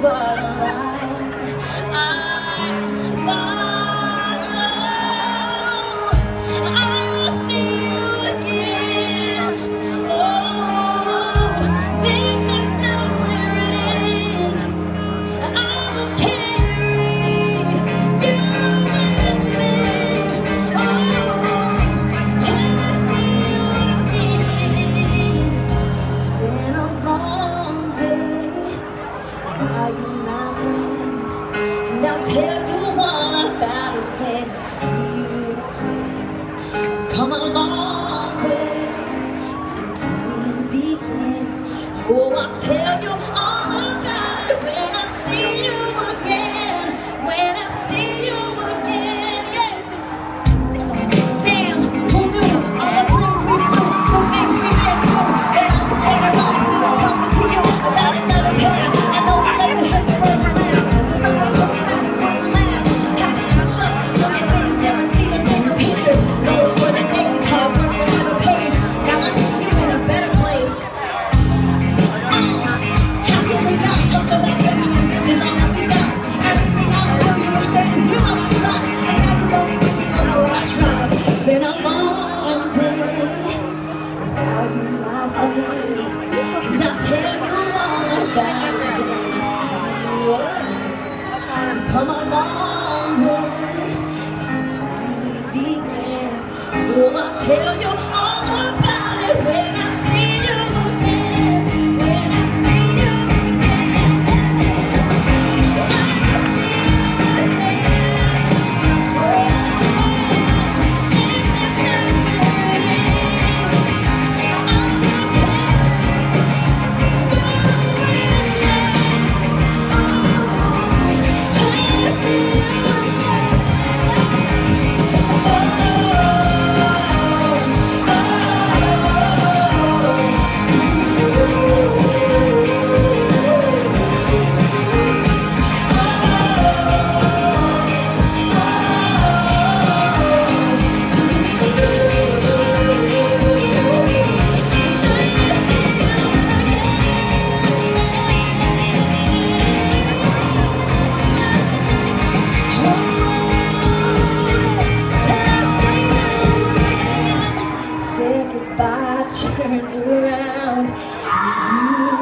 But. And I'll tell you all about it I Come along, since we began. I'll tell you turned around. You